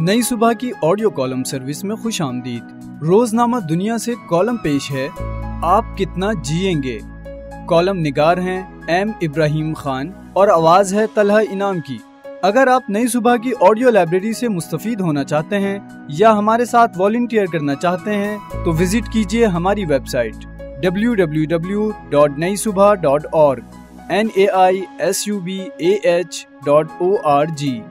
नई सुबह की ऑडियो कॉलम सर्विस में खुश आमदीद। रोजनामा दुनिया से कॉलम पेश है। आप कितना जिएँगे? कॉलम निगार हैं एम इब्राहिम खान और आवाज़ है तलहा इनाम की। अगर आप नई सुबह की ऑडियो लाइब्रेरी से मुस्तफ़ होना चाहते हैं या हमारे साथ वॉल्टियर करना चाहते हैं तो विज़िट कीजिए हमारी website www.naisubha.org n a i s u b a h dot o r g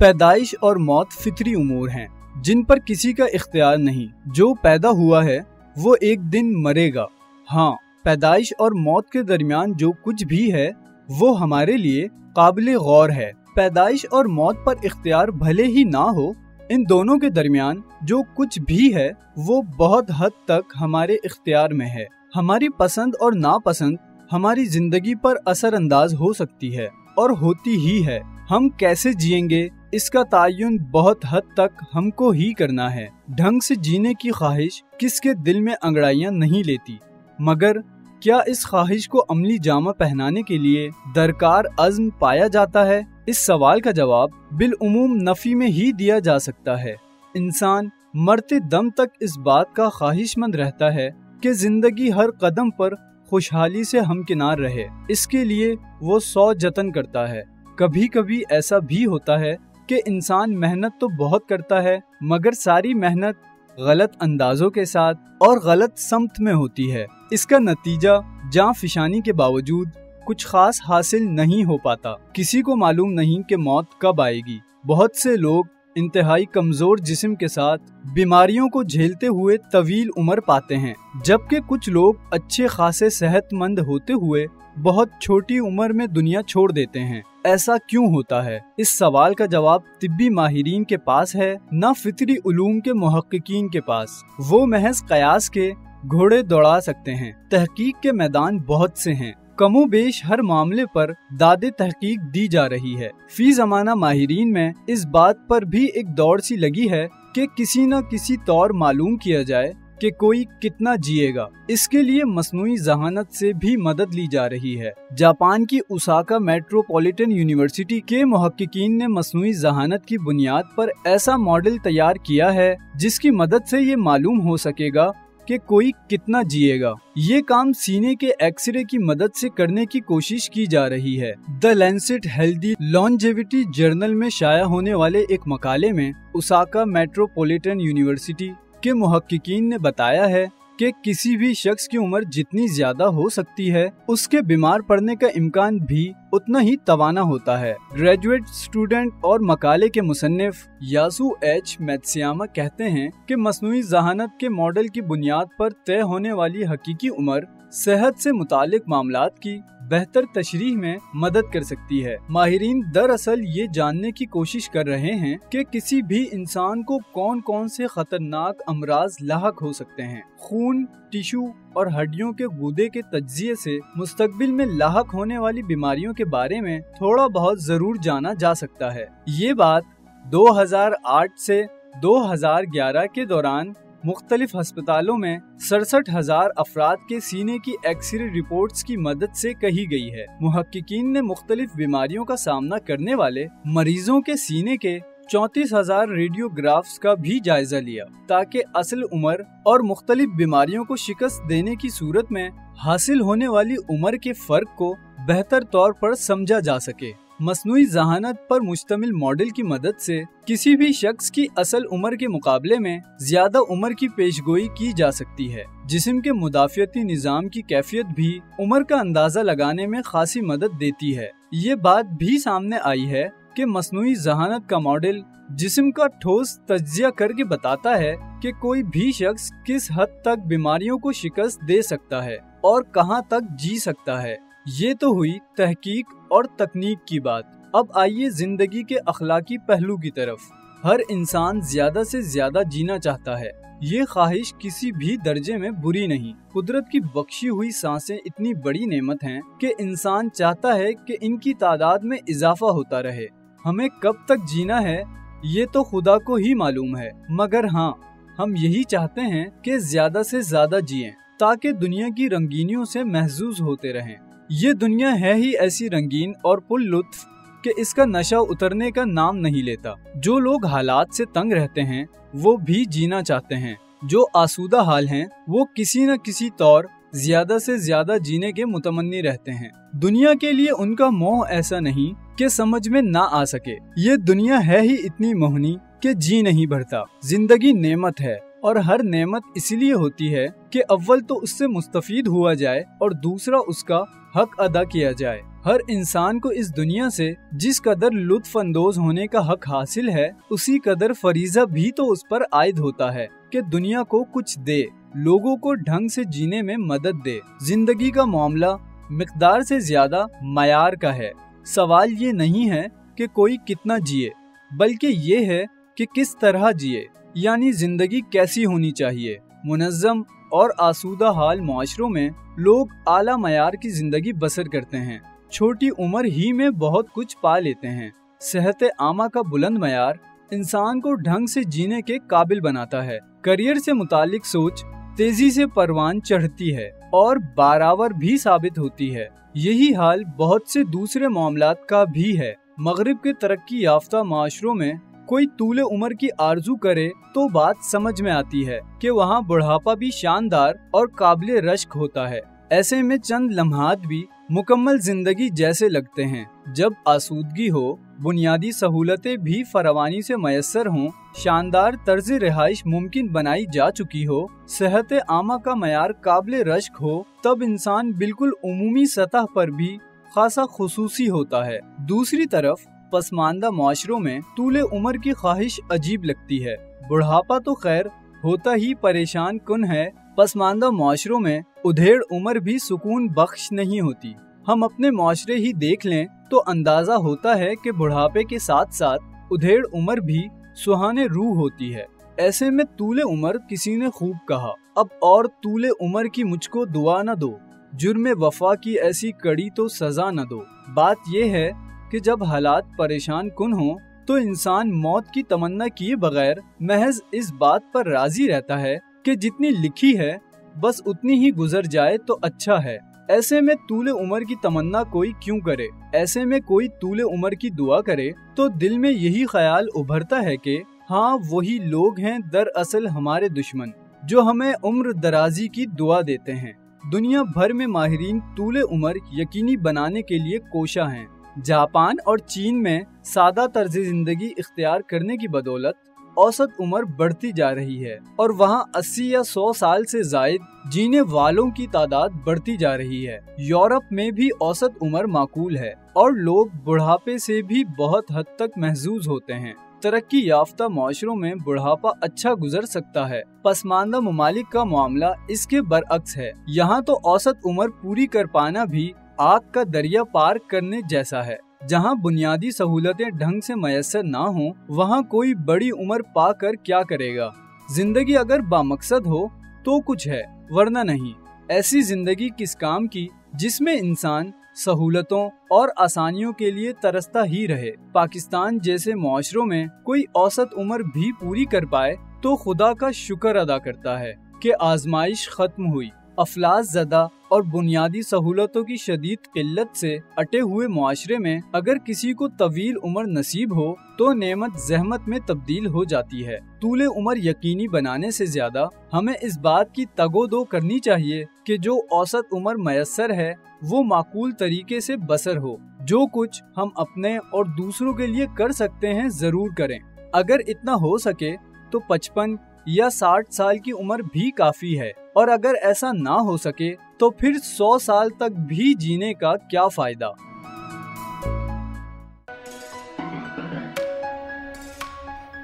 पैदाइश और मौत फितरी उमूर हैं, जिन पर किसी का इख्तियार नहीं। जो पैदा हुआ है, वो एक दिन मरेगा। हाँ पैदाइश और मौत के दरमियान जो कुछ भी है, वो हमारे लिए काबिल गौर है। पैदाइश और मौत पर इख्तियार भले ही ना हो, इन दोनों के दरमियान जो कुछ भी है, वो बहुत हद तक हमारे इख्तियार में है। हमारी पसंद और नापसंद हमारी ज़िंदगी पर असरअंदाज हो सकती है, और होती ही है। हम कैसे जिएँगे? इसका तयन बहुत हद तक हमको ही करना है। ढंग से जीने की ख्वाहिश किसके दिल में अंगड़ाइयाँ नहीं लेती? मगर, क्या इस ख्वाहिश को अमली जामा पहनाने के लिए दरकार अज़्म पाया जाता है? इस सवाल का जवाब बिलूम नफी में ही दिया जा सकता है। इंसान मरते दम तक इस बात का ख्वाहिशमंद रहता है कि ज़िंदगी हर कदम पर खुशहाली से हमकिनार रहे। इसके लिए वो सौ जतन करता है। कभी कभी ऐसा भी होता है कि इंसान मेहनत तो बहुत करता है, मगर सारी मेहनत गलत अंदाजों के साथ और गलत समत में होती है। इसका नतीजा जहाँ फिशानी के बावजूद कुछ खास हासिल नहीं हो पाता। किसी को मालूम नहीं कि मौत कब आएगी। बहुत से लोग इंतहाई कमज़ोर जिस्म के साथ बीमारियों को झेलते हुए तवील उम्र पाते हैं, जबकि कुछ लोग अच्छे खासे सेहतमंद होते हुए बहुत छोटी उम्र में दुनिया छोड़ देते हैं। ऐसा क्यों होता है? इस सवाल का जवाब तिब्बी माहरीन के पास है, न फितरी उलूम के महक्कीन के पास। वो महज कयास के घोड़े दौड़ा सकते हैं। तहकीक के मैदान बहुत से हैं। कमो बेश हर मामले पर दादे तहकीक दी जा रही है। फ़ी जमाना माहिरीन में इस बात पर भी एक दौड़ सी लगी है कि किसी न किसी तौर मालूम किया जाए कि कोई कितना जिएगा। इसके लिए मसनू जहानत से भी मदद ली जा रही है। जापान की उसाका मेट्रोपॉलिटन यूनिवर्सिटी के महक्कीन ने मसनू जहानत की बुनियाद पर ऐसा मॉडल तैयार किया है, जिसकी मदद से ये मालूम हो सकेगा कि कोई कितना जिएगा। ये काम सीने के एक्सरे की मदद से करने की कोशिश की जा रही है। The Lancet Healthy Longevity journal में शाया होने वाले एक मकाले में उसाका मेट्रोपॉलिटन यूनिवर्सिटी के मुहक्कीन ने बताया है कि किसी भी शख्स की उम्र जितनी ज़्यादा हो सकती है, उसके बीमार पड़ने का इम्कान भी उतना ही तवाना होता है। ग्रेजुएट स्टूडेंट और मकाले के मुसन्फ यासू एच मैथसियामा कहते हैं कि मसनू जहानत के मॉडल की बुनियाद पर तय होने वाली हकीकी उम्र सेहत से मुतालिक मामला की बेहतर तशरीह में मदद कर सकती है। माहिरीन, दरअसल ये जानने की कोशिश कर रहे हैं कि किसी भी इंसान को कौन कौन से खतरनाक अमराज लाक हो सकते हैं। खून, टिश्यू और हड्डियों के गुदे के तजिए से मुस्तकबिल में लाक होने वाली बीमारियों के बारे में थोड़ा बहुत ज़रूर जाना जा सकता है। ये बात 2008 से 2011 के दौरान मुख्तलिफ़ हस्पतालों में सड़सठ हज़ार अफराद के सीने की एक्सरे रिपोर्ट्स की मदद से कही गई है। मुहक्कीन ने मुख्तलिफ़ बीमारियों का सामना करने वाले मरीजों के सीने के चौतीस हज़ार रेडियोग्राफ्स का भी जायजा लिया, ताकि असल उम्र और मुख्तलिफ़ बीमारियों को शिकस्त देने की सूरत में हासिल होने वाली उम्र के फ़र्क को बेहतर तौर पर समझा जा सके। मसनू जहानत पर मुश्तमिल मॉडल की मदद से किसी भी शख्स की असल उम्र के मुकाबले में ज़्यादा उम्र की पेशगोई की जा सकती है। जिसम के मुदाफियती निज़ाम की कैफियत भी उम्र का अंदाज़ा लगाने में खासी मदद देती है। ये बात भी सामने आई है कि मसनू जहानत का मॉडल जिसम का ठोस तजिया करके बताता है कि कोई भी शख्स किस हद तक बीमारियों को शिकस्त दे सकता है और कहाँ तक जी सकता है। ये तो हुई तहकीक और तकनीक की बात। अब आइए ज़िंदगी के अखलाकी पहलू की तरफ़। हर इंसान ज़्यादा से ज़्यादा जीना चाहता है। ये ख्वाहिश किसी भी दर्जे में बुरी नहीं। कुदरत की बख्शी हुई साँसें इतनी बड़ी नेमत हैं कि इंसान चाहता है कि इनकी तादाद में इजाफा होता रहे। हमें कब तक जीना है, ये तो खुदा को ही मालूम है। मगर हाँ हम यही चाहते हैं कि ज़्यादा से ज़्यादा जिए, ताकि दुनिया की रंगीनियों से महजूज होते रहें। ये दुनिया है ही ऐसी रंगीन और पुल लुत्फ कि इसका नशा उतरने का नाम नहीं लेता। जो लोग हालात से तंग रहते हैं, वो भी जीना चाहते हैं। जो आसूदा हाल हैं, वो किसी न किसी तौर ज़्यादा से ज़्यादा जीने के मुतमनी रहते हैं। दुनिया के लिए उनका मोह ऐसा नहीं कि समझ में ना आ सके। ये दुनिया है ही इतनी मोहनी कि जी नहीं भरता। ज़िंदगी नेमत है। और हर नेमत इसलिए होती है कि अव्वल तो उससे मुस्तफीद हुआ जाए और दूसरा उसका हक अदा किया जाए। हर इंसान को इस दुनिया से जिस कदर लुत्फ अंदोज होने का हक हासिल है, उसी कदर फरीजा भी तो उस पर आयद होता है कि दुनिया को कुछ दे, लोगों को ढंग से जीने में मदद दे। ज़िंदगी का मामला मकदार से ज़्यादा मैार का है। सवाल ये नहीं है कि कोई कितना जिए, बल्कि ये है कि किस तरह जिए। यानी ज़िंदगी कैसी होनी चाहिए? मुनज़म और आसूदा हाल माशरों में लोग आला मैार की ज़िंदगी बसर करते हैं। छोटी उम्र ही में बहुत कुछ पा लेते हैं। सेहत आमा का बुलंद मैार इंसान को ढंग से जीने के काबिल बनाता है। करियर से मुतालिक सोच तेज़ी से परवान चढ़ती है और बारावर भी साबित होती है। यही हाल बहुत से दूसरे मामला का भी है। मगरब के तरक्की याफ्ता माशरों में कोई तूले उम्र की आरज़ू करे तो बात समझ में आती है कि वहाँ बुढ़ापा भी शानदार और काबिल रश्क होता है। ऐसे में चंद लम्हात भी मुकम्मल ज़िंदगी जैसे लगते हैं। जब आसूदगी हो, बुनियादी सहूलतें भी फरवानी से मैसर हों, शानदार तर्ज रिहाइश मुमकिन बनाई जा चुकी हो, सेहत आमा का मैार काबिल रश्क हो, तब इंसान बिल्कुल उमूमी सतह पर भी खासा खसूसी होता है। दूसरी तरफ़ पसमानदा माशरों में तूले उम्र की ख्वाहिश अजीब लगती है। बुढ़ापा तो खैर होता ही परेशान कन है। पसमानदा माशरों में उधेड़ उम्र भी सुकून बख्श नहीं होती। हम अपने माशरे ही देख लें तो अंदाज़ा होता है कि बुढ़ापे के साथ साथ उधेड़ उम्र भी सुहाने रूह होती है। ऐसे में तूले उम्र किसी ने खूब कहा। अब और तूले उम्र की मुझको दुआ न दो। जुर्म वफा की ऐसी कड़ी तो सजा न दो। बात यह है कि जब हालात परेशान कुन हो तो इंसान मौत की तमन्ना किए बगैर महज इस बात पर राज़ी रहता है कि जितनी लिखी है, बस उतनी ही गुजर जाए तो अच्छा है। ऐसे में तूले उम्र की तमन्ना कोई क्यों करे? ऐसे में कोई तूले उम्र की दुआ करे? तो दिल में यही ख्याल उभरता है कि हाँ वही लोग हैं दरअसल हमारे दुश्मन, जो हमें उम्र दराजी की दुआ देते हैं। दुनिया भर में माहरीन तूले उम्र यकीनी बनाने के लिए कोशा हैं। जापान और चीन में सादा तर्ज ज़िंदगी इख्तियार करने की बदौलत औसत उम्र बढ़ती जा रही है और वहाँ 80 या 100 साल से जायद जीने वालों की तादाद बढ़ती जा रही है। यूरोप में भी औसत उम्र माकूल है और लोग बुढ़ापे से भी बहुत हद तक महजूज होते हैं। तरक्की याफ्ता माशरों में बुढ़ापा अच्छा गुजर सकता है। पसमानदा ममालिक का मामला इसके बरअक्स है। यहाँ तो औसत उम्र पूरी कर पाना भी आग का दरिया पार करने जैसा है। जहाँ बुनियादी सहूलतें ढंग से मैसर ना हो, वहाँ कोई बड़ी उम्र पाकर क्या करेगा? ज़िंदगी अगर बामकसद हो तो कुछ है, वरना नहीं। ऐसी ज़िंदगी किस काम की, जिसमें इंसान सहूलतों और आसानियों के लिए तरसता ही रहे? पाकिस्तान जैसे माशरों में कोई औसत उम्र भी पूरी कर पाए तो खुदा का शुक्र अदा करता है कि आजमाइश खत्म हुई। अफलास जदा और बुनियादी सहूलतों की शदीद किल्लत से अटे हुए माशरे में अगर किसी को तवील उम्र नसीब हो तो नेमत जहमत में तब्दील हो जाती है। तूले उम्र यकीनी बनाने से ज़्यादा हमें इस बात की तगोदो करनी चाहिए कि जो औसत उम्र मैसर है, वो माकूल तरीके से बसर हो। जो कुछ हम अपने और दूसरों के लिए कर सकते हैं, ज़रूर करें। अगर इतना हो सके तो पचपन या साठ साल की उम्र भी काफ़ी है। और अगर ऐसा ना हो सके तो फिर सौ साल तक भी जीने का क्या फ़ायदा?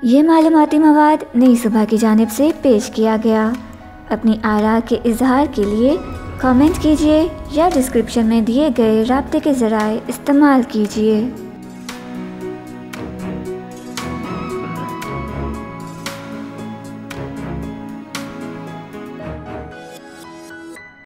ये मालूमती मवाद नई सुबह की जानब से पेश किया गया। अपनी आरा के इजहार के लिए कमेंट कीजिए या डिस्क्रिप्शन में दिए गए रबते के ज़राए इस्तेमाल कीजिए।